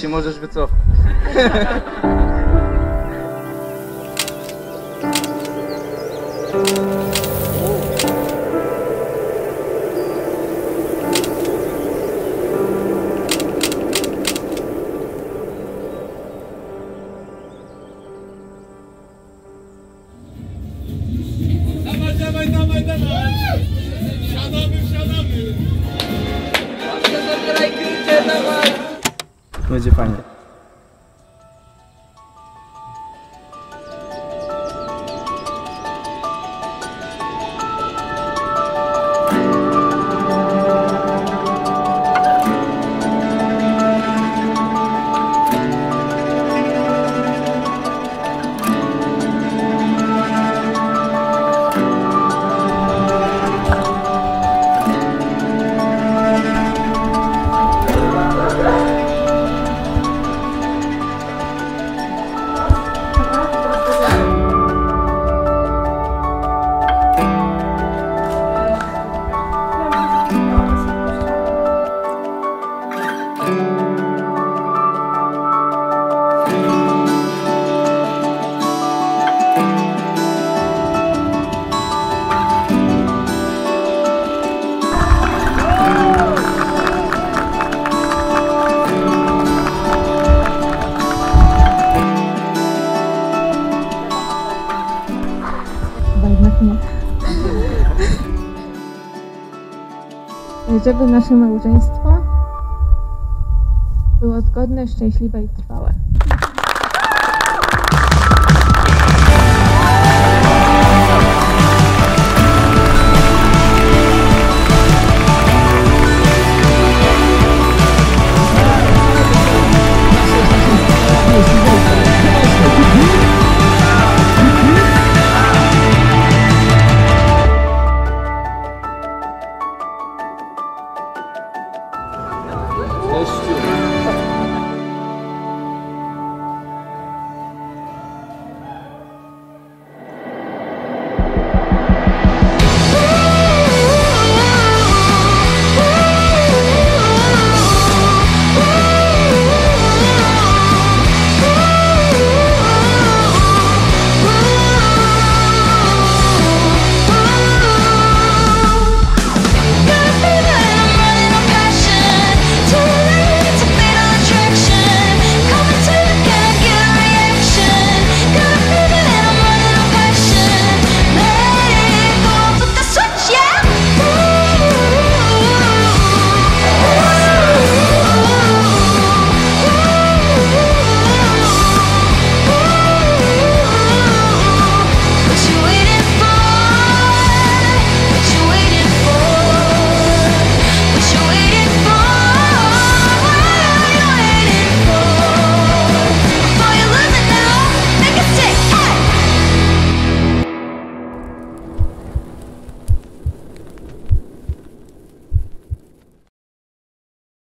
się możesz wycofać. Dawaj, dawaj, dawaj, dawaj! Wsiadamy, wsiadamy! Będzie fajnie. Żeby nasze małżeństwo było zgodne, szczęśliwe i trwałe. Let's do.